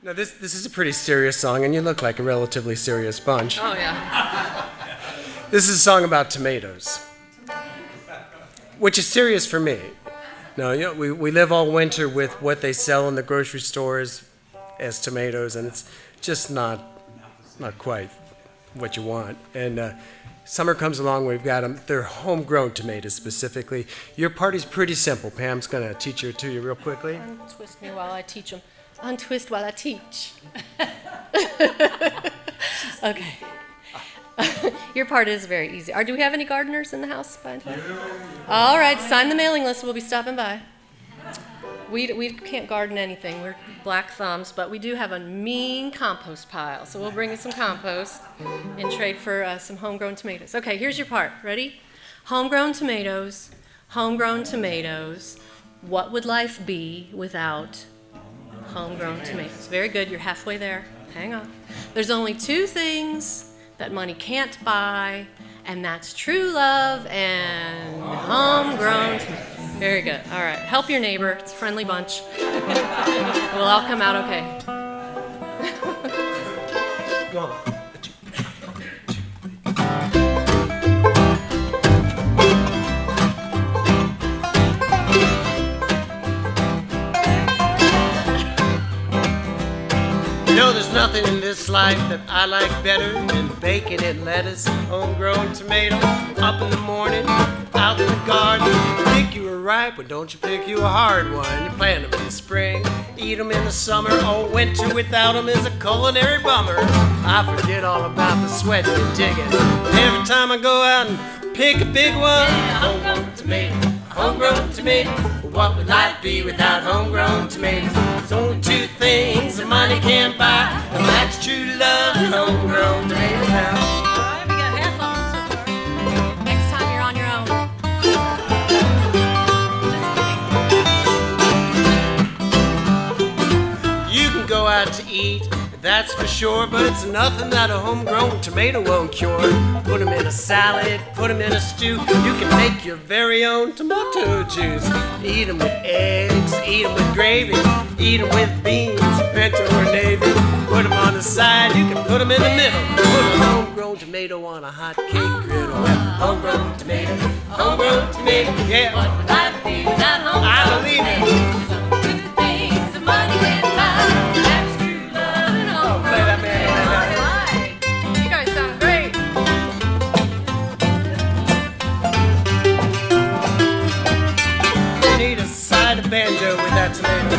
Now, this, this is a pretty serious song, and you look like a relatively serious bunch. Oh, yeah. This is a song about tomatoes, which is serious for me. No, you know, we, we live all winter with what they sell in the grocery stores as tomatoes, and it's just not, not quite what you want. And uh, summer comes along, we've got them. They're homegrown tomatoes specifically. Your party's pretty simple. Pam's going to teach it to you real quickly. Twist me while I teach them. Untwist while I teach. okay. Your part is very easy. Are, do we have any gardeners in the house? All right, sign the mailing list. We'll be stopping by. We, we can't garden anything. We're black thumbs, but we do have a mean compost pile. So we'll bring you some compost and trade for uh, some homegrown tomatoes. Okay, here's your part. Ready? Homegrown tomatoes, homegrown tomatoes. What would life be without homegrown tomatoes? Very good. You're halfway there. Hang on. There's only two things that money can't buy, and that's true love and homegrown tomatoes. Very good. All right. Help your neighbor. It's a friendly bunch. we'll all come out okay. Go on. Nothing in this life that I like better than bacon and lettuce, homegrown tomatoes. Up in the morning, out in the garden, pick you a ripe one, don't you pick you a hard one. You plant them in the spring, eat them in the summer. Oh, winter without them is a culinary bummer. I forget all about the sweating and digging. Every time I go out and pick a big one, homegrown tomato, homegrown tomato. What would life be without homegrown tomatoes? There's only two things that money can't buy, and that's true love and homegrown tomatoes now. All right, we got half on so far. Next time you're on your own. You can go out to eat, that's for sure, but it's nothing that a homegrown tomato won't cure. Put 'em in a salad, put 'em in a stew. You can make your very own tomato juice. Eat 'em with eggs, eat 'em with gravy, eat 'em with beans, pinto or navy. Put 'em on the side, you can put 'em in the middle. Put a homegrown tomato on a hot cake griddle. Homegrown tomato, homegrown tomato, yeah. Banjo with that tomato.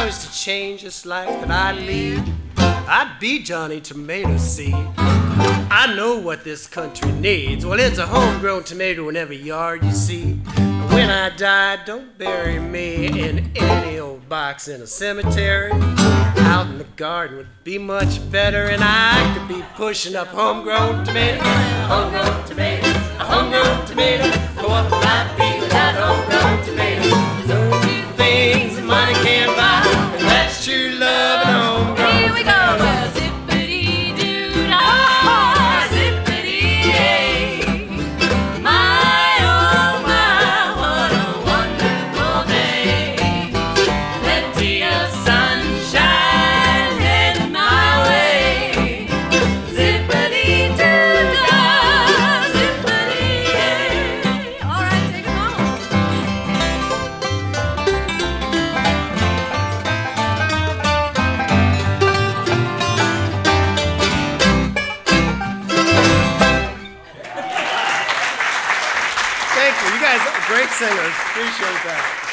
Oh change this life that I lead, I'd be Johnny Tomato Seed. I know what this country needs. Well, it's a homegrown tomato in every yard you see. I die, don't bury me in any old box in a cemetery. Out in the garden would be much better, and I could be pushing up homegrown tomatoes. Homegrown tomatoes, homegrown tomato. What would life be without homegrown tomatoes? Thank you. You guys are great singers. Appreciate that.